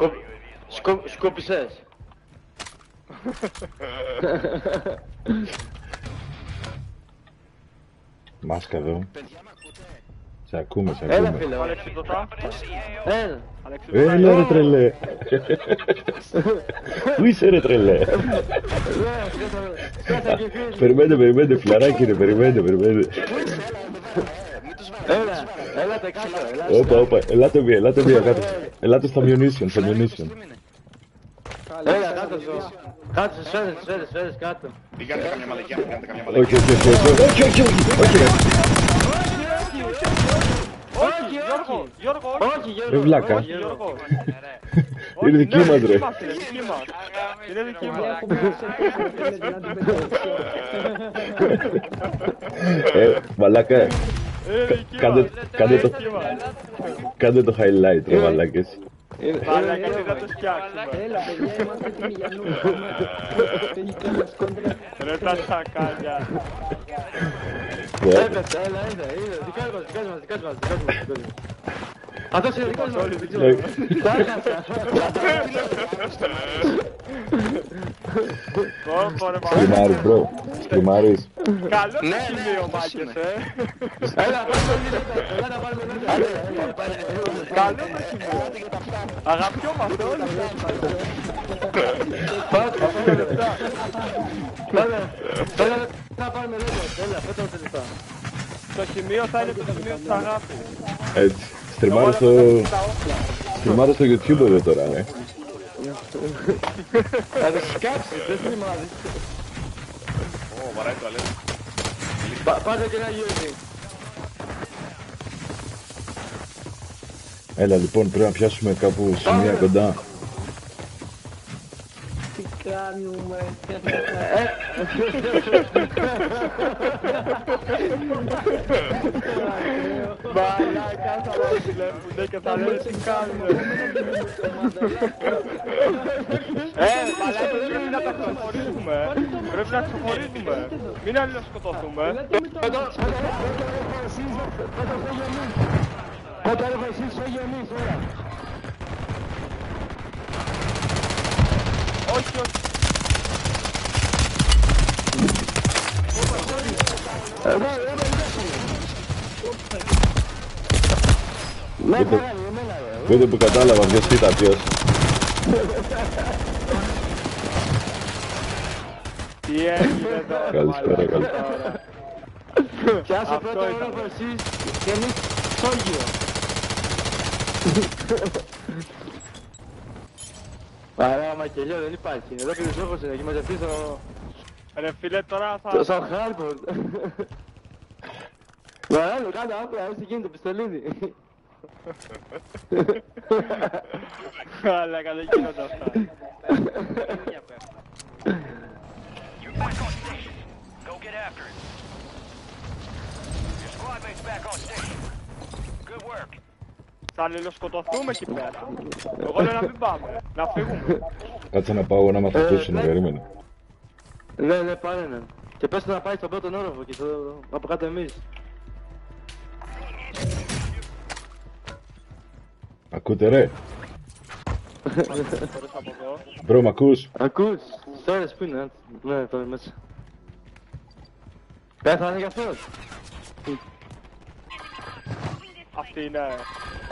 Σκο... Σκο... Σκόπισες. Μάσκα εδώ. Σε ακούμε, σε Έλα ακούμε. φίλε. Αλέξη τότε. Έλα. Αλέξη τότε. Έλα ρε τρελέ. Πού είσαι ρε τρελέ. Ναι, σκάσα- σκάσα και φίλε. Περιμένετε, περιμένετε, φιλαράκι είναι, περιμένετε, περιμένετε. Έλα, έλατε κάτω, ελάτε. Όπα, όπα, ελάτε μία, ελάτε μία κάτω. Ελάτε στα munition, στα munition. Έλα, κάτω εδώ. Κάτω στις σφαίρες, σφαίρες, σφαίρες, κάτω. Μην κάνετε καμιά μαλακιά, μην κάνετε καμιά μαλακιά. Όχι, όχι, όχι, όχι, όχι, όχι, όχι, όχι, ρε. Όχι, Γιώργο, Γιώργο, όχι. Όχι, Γιώργο. Ρε βλάκα. όχι, Γιώργο. Είναι δική Ναι, μας, ρε. δική μας, Είναι δική μας. Είναι δική μας. Ε, μαλάκα, Είναι δική κάντε, μας. κάντε το, Δική μας. κάντε το highlight, ρε μαλάκες. Μαλάκα, τι θα το φτιάξουμε. Έλα, παιδιά, είμαστε έτοιμοι για νου. Τελικά μας κόντρα. Ρε τα τσακάλια. Ε, Έπεσε, έλα, έλα, είναι δικά μας, δικά μας, δικά μας, δικά μας, δικά μας. Αυτός είναι δικός μας, δεν ξέρω. ε, Τα έχασα. Ω, ρε, μαλάκα. Στριμάρεις, bro. Στριμάρεις. Καλό το σημείο, μάκες, ε. Έλα, πάμε το λίδι, έλα να πάρουμε λίδι. Καλό το σημείο. Αγαπιόμαστε όλοι. Πάμε, πάμε λεπτά. Πάμε, έλα να πάρουμε λίδι, έλα, πέτα τα λεπτά. Το σημείο θα είναι το σημείο της αγάπης. Έτσι. Στριμάρω στο... Στριμάρω στο YouTube εδώ τώρα, ναι. Θα το σκάψεις, δεν θυμάσαι. Ω, βαράει το αλέτη. Πα- Πάτε και ένα USB. Έλα λοιπόν, πρέπει να πιάσουμε κάπου σημεία κοντά. Τι κάνουμε. Μαλάκα θα μας βλέπουνε και θα λένε τι κάνουν. Ε, μαλάκα πρέπει να τα ξεχωρίζουμε. Πρέπει να ξεχωρίζουμε. Μην αλληλοσκοτωθούμε. Πότε έρχομαι εσείς, φύγε εμείς, όλα. Όχι, όχι. Ναι, Ούτε- πάλι, εμένα, ρε. Ούτε που κατάλαβα ποιος ήταν ποιος. Τι έγινε τώρα, Καλησπέρα, μαλάκα, καλησπέρα. τώρα. Πιάσε Αυτό πρώτο ήταν. όροφος εσείς και εμείς σόγιο. Άρα, μακελιό δεν υπάρχει. Εδώ και τους όχος είναι εκεί μαζευτεί στο... Ρε φίλε, τώρα στο- θα... στο Χάρμπορντ. Βαράλο, κάνε άπλα, έτσι γίνεται το πιστολίδι. Μαλάκα, δεν γίνονται αυτά. You're back on station. Go get after it. Your squad mate's back on station. Good work. Θα αλληλοσκοτωθούμε εκεί πέρα. Εγώ λέω να μην πάμε. Να φύγουμε. Κάτσε να πάω να μας ακούσουν, ναι. περίμενε. Ναι, ναι, πάρε ναι. Και πες του να πάει στον πρώτον όροφο και στο... από κάτω εμείς. Ακούτε ρε. Χωρίς από εδώ. Μπρο, μ' ακούς; Ακούς, στόρες που είναι, ναι, τώρα μέσα. Πέθανε κι αυτός. Αυτή είναι...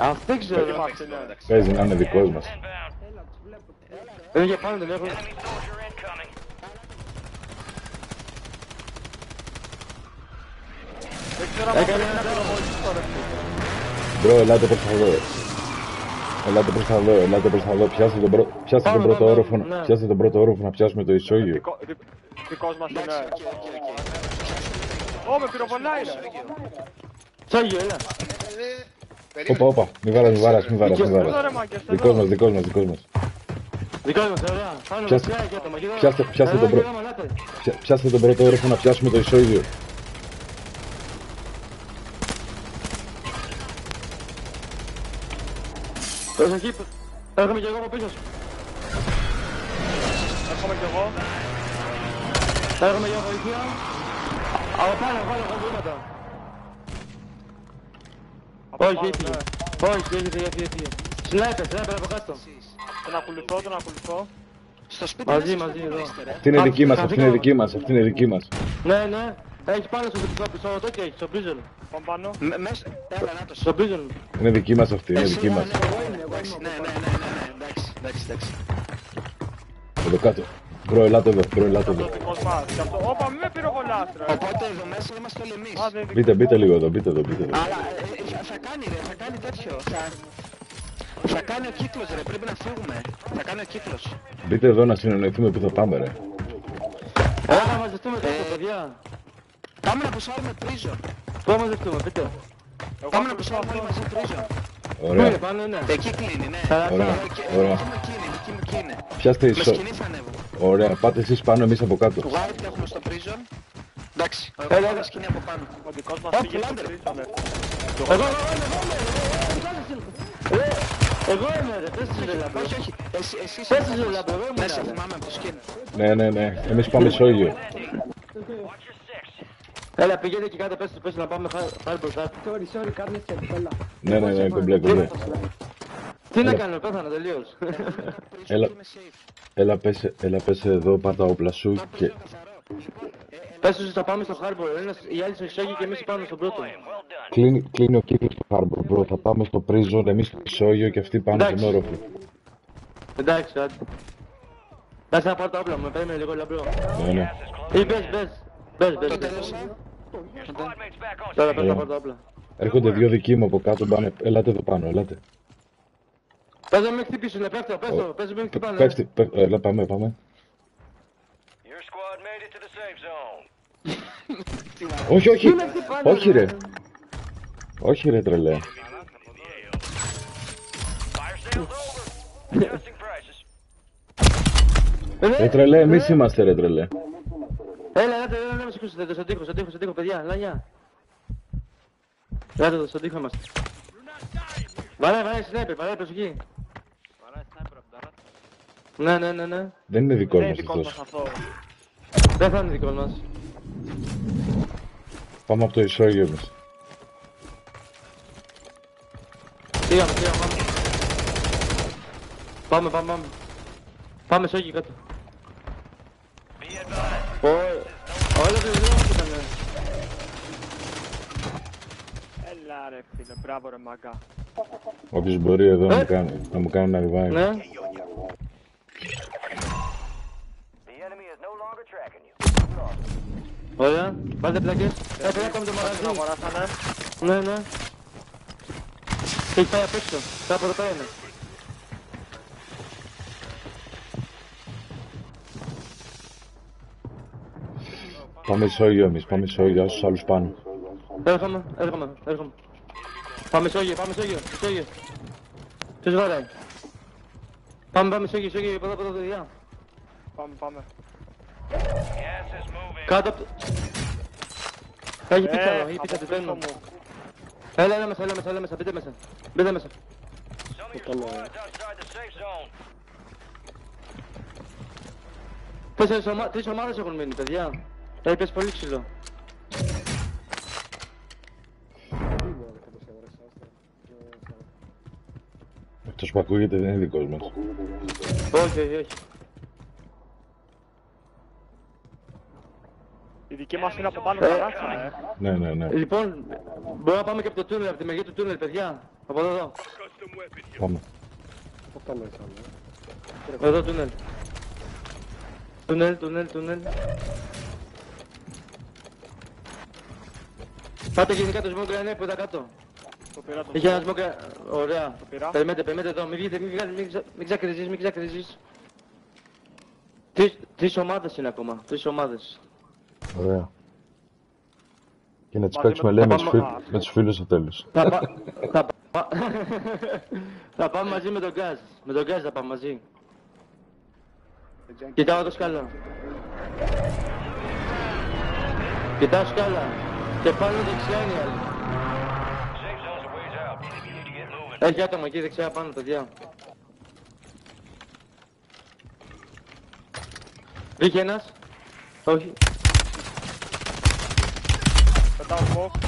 Αυτό δεν ξέρω. Αυτή είναι. Παίζει να είναι δικός μας. Inbound. Είναι για πάνω, δεν έχω... Enemy soldier incoming. Δεν ξέρω αν Έκανε μπορεί να ένα πυροβολήσει τώρα. Μπρο, ελάτε προς τα εδώ. Ελάτε προς τα εδώ, ελάτε προς τα εδώ. Πιάστε τον, πρω... πιάστε τον Πάμε, πρώτο πάμε, όροφο, ναι. πιάστε τον πρώτο όροφο να πιάσουμε το ισόγειο. Δικό- δι- Δικός μας είναι. Ω, με πυροβολάει ρε. Σόγιο, έλα. Όπα, όπα, μη βάρας, μη βάρας, μη βάρας, μη Εδώ βάρας. ρε μάγκες, Δικός εδώ. μας, δικός μας, δικός μας. Δικό μας, ωραία. Πάνω, Πιάστε- δεξιά και άτομα, κοίτα. πιάστε- πιάστε Έλα, τον κοίτα, πρώτο. μαλάτε. Πιά- Πιάστε τον πρώτο όροφο να πιάσουμε το ισόγειο. Προσοχή, π- έρχομαι κι εγώ από πίσω σου. Έρχομαι κι εγώ. Έρχομαι για βοήθεια. Από πάνω, πάνω, από βήματα. Από Όχι, πάνω, έφυγε. ναι. Όχι, έφυγε, έφυγε, έφυγε. Σνάιπερ, σνάιπερ από κάτω. Τον ακολουθώ, τον ακολουθώ. Στο σπίτι Μαζί, μέσα μαζί, στο εδώ. είστε, ρε. Αυτή είναι δική μας, αυτή είναι Χαθήκαμε. δική μας, αυτή είναι δική μας. Ναι, ναι. Έχεις πάνω στο στο στο τέτοιο έχει, στο prison. Πάμε πάνω. Με- μέσα- Έλα, να το Στο prison. Είναι δική μας αυτή, είναι Εσύ, δική ναι, μας. Ναι, εντάξει, Ναι, ναι, ναι, ναι, ναι, εντάξει, εντάξει, εντάξει. Εδώ κάτω. Μπρο, ελάτε εδώ, μπρο, ελάτε Το εδώ. δικός μας. Γι' αυτό, όπα, μην με πυροβολάς, ρε. Οπότε εδώ μέσα είμαστε όλοι εμείς. Α, δεν Μπείτε, μπείτε λίγο εδώ, μπείτε εδώ, μπείτε εδώ. Αλλά ε, ε, θα, θα κάνει ρε, θα κάνει τέτοιο. Θα, θα κάνει ο κύκλος ρε, πρέπει να φύγουμε. Θα κάνει ο κύκλος. Μπείτε εδώ να συνεννοηθούμε που θα πάμε, ρε. Έλα να μαζευτούμε τότε, παιδιά. Πάμε να πουσάρουμε prison. Πού να μαζευτούμε, πείτε. Πάμε να πουσάρουμε όλοι μαζί prison. Πού είναι, Ωραία, πάνω είναι. Εκεί κλείνει, ναι. Καλά, ωραία, Ε, και- ωραία. Εκεί με εκείνη, εκεί με εκείνη. Πιάστε Με ισο... σκηνή θα ανέβω. Ωραία, πάτε εσείς πάνω, εμείς από κάτω. White έχουμε στο prison. Εντάξει, εγώ Έλα, πάω έλα. με σκηνή από πάνω. Ο δικός μας Ω, πήγε στο Φιλάντερ. πρίσο, ρε. Εγώ, εγώ, εγώ, εγώ, εγώ, εγώ είμαι ρε, πες της ρε λαμπρό. Όχι, όχι, εσύ, εσύ είσαι Πες της ρε λαμπρό, εγώ Ναι, σε ήμουν ρε. θυμάμαι από το skin. Ναι, ναι, ναι, εμείς πάμε σόγιο. Watch your six. Έλα πήγαινε εκεί κάτω, πες του, πες του να πάμε harbor side. Sorry, sorry, κάρνε σε έλα. Ναι, ναι, ναι, κομπλέ, κομπλέ. Τι να κάνω, πέθανα τελείως. Prison Έλα. και είμαι safe. Έλα πες, έλα πες εδώ, πάρ' τα όπλα σου Το και... prison καθαρό. Πες τους θα πάμε στο harbor, ο ένας, οι άλλοι στο Ισόγειο και εμείς πάνω στον πρώτο. Well done. Κλείνει, κλείνει ο κύκλος του Harbor, bro. Θα πάμε στο prison, εμείς στο ισόγειο και αυτοί πάνω Εντάξει. στον όροφο. Εντάξει, άντε. Εντάξει, να πάρω τα όπλα μου, περίμενε λίγο λαμπρό. Ναι, ναι. Ή μπες, μπες, μπες, μπες. Το μπες. τέλος, ε. Your squad mate's back on Τώρα πες να Ωραία. πάρω τα όπλα. Έρχονται δύο δικοί μου από κάτω, πάνε. Ελάτε εδώ πάνω, ελάτε. Πες να με χτυπήσουνε, πες το, πες το, πες να με χτυπάνε. Πέφτει, πέ- έλα πάμε, πάμε. Your squad made it to the safe zone. Όχι, όχι, με χτυπάνε, όχι ρε. ρε. Όχι ρε τρελέ. Fire sale's over. Adjusting prices. Ρε τρελέ, εμείς είμαστε ρε τρελέ. Έλα, έλα, έλα, έλα, με σηκώσετε, στον τοίχο, στον τοίχο, στον τοίχο, παιδιά, λανιά. Έλα εδώ, στον τοίχο είμαστε. Βαρέ, βαρέ, σνέπερ, βαρέ, προσοχή. Ναι, ναι, ναι, ναι. Δεν είναι δικός Δεν είναι μας δικός μας αυτός. αυτό. Δεν θα είναι δικό μας. Πάμε από το ισόγειο μας. Πήγαμε, πήγαμε, πάμε. Πάμε, πάμε, πάμε. Πάμε σε όχι κάτω. Ρε φίλε, μπράβο ρε μαγκά. Όποιος μπορεί εδώ να Ε. μου κάνει, να μου κάνει ένα revive. Ναι. The enemy is no longer tracking you. Ωραία. Βάλτε πλάκες. Ε, πρέπει να κάνουμε το Το μαγαζί. αγοράσανε. Ναι, ναι. Έχει πάει απ' έξω. Τα από εδώ πέρα είναι. Πάμε ισόγειο εμείς, πάμε ισόγειο, όσους άλλους πάνω. Έρχομαι, έρχομαι, έρχομαι. Πάμε σόγιο, πάμε σόγιο, σόγιο. Ποιος βαράει. Πάμε, πάμε σόγιο, σόγιο, από εδώ, από εδώ, παιδιά. Πάμε, πάμε. Gas is moving. Κάτω από το... Έχει πίτσα Ε, εδώ, έχει πίτσα, από τη πίσω παίρνω. μου. Έλα, έλα μέσα, έλα μέσα, έλα μέσα, μπείτε μέσα. Μπείτε μέσα. Some of your squad's outside the safe zone. Τέσσερις ομα... τρεις ομάδες έχουν μείνει, παιδιά. Έχει πέσει πολύ ξύλο. Που ακούγεται δεν είναι δικός μας. Όχι, όχι, όχι. Η δική μας είναι από πάνω Ε, τα ράτσα, ε. Ναι, ναι, ναι. Λοιπόν, μπορούμε να πάμε και από το τούνελ, από τη μεριά του τούνελ, παιδιά. Από εδώ, εδώ. Πάμε. Εδώ τούνελ. Τούνελ, τούνελ, τούνελ. Πάτε γενικά το smoke grenade που ήταν κάτω. Το πήρα το Είχε ένα smoke grenade. Ωραία. πήρα. Περιμένετε, περιμένετε εδώ. Μην βγείτε, μην βγείτε, μην, ξα... μην ξακριζείς, μην ξακριζείς. Τρεις, τρεις ομάδες είναι ακόμα. Τρεις ομάδες. Ωραία. Και να τις Μαζί παίξουμε με λέει το με τους, Παπα- φίλ, με τους φίλους στο τέλος. θα, πα... θα, πα... θα πάμε μαζί με τον Γκάζ. Με τον Γκάζ θα πάμε μαζί. Κοιτάω το σκάλα. Κοιτάω σκάλα. Και πάνω δεξιά είναι η άλλη. Έχει άτομο εκεί δεξιά πάνω, παιδιά. Βγήκε ένας. Όχι. Πετάω smoke.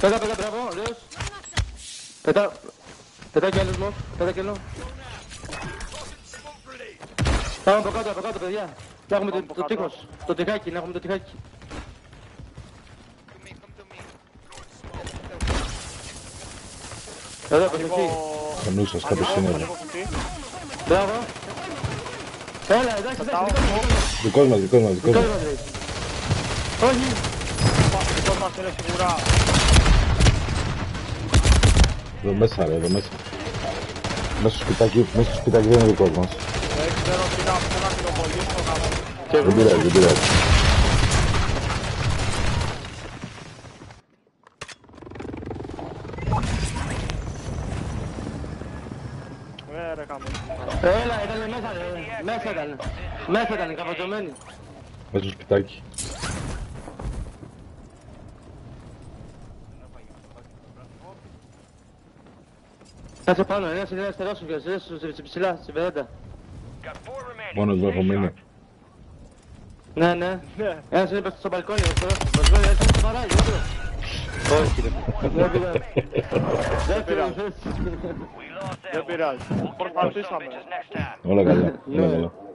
Πέτα, πέτα, μπράβο, ωραίος. Πέτα. Πέτα κι άλλος μου. Πέτα κι άλλο. Πάμε από κάτω, από κάτω, παιδιά. Να έχουμε το, το τείχος, το τυχάκι, να έχουμε το τυχάκι. Εδώ, προσοχή. Στο νου σας, κάποιος είναι εδώ. Μπράβο. Έλα, εντάξει, εντάξει, δικό μας, Δικός μας, δικός μας, δικός δικό μας. μας, ρε. Όχι. Δικός μας είναι σίγουρα. Εδώ μέσα ρε, εδώ μέσα. Μέσα στο σπιτάκι, μέσα στο σπιτάκι δεν είναι δικός μας. Δεν ξέρω τι να πω να πυροβολήσω γάμο. Δεν πειράζει, δεν πειράζει. Έλα, ήταν μέσα, ρε. Μέσα ήταν. Μέσα ήταν, καβατζωμένη. Μέσα στο σπιτάκι. Κάτσε πάνω, ένας είναι αριστερό σου και ένας σου ψηλά, στη βεράντα. Got four remaining. Μόνος μου έχω μείνει. Ναι, ναι. Ναι. Ένας είναι στο μπαλκόνι, αριστερός. Μπαλκόνι, ένας είναι στο παράγει, όντως. Όχι, ρε. Δεν πειράζει. Δεν πειράζει. Por Hola, Carla. Hola, Carla.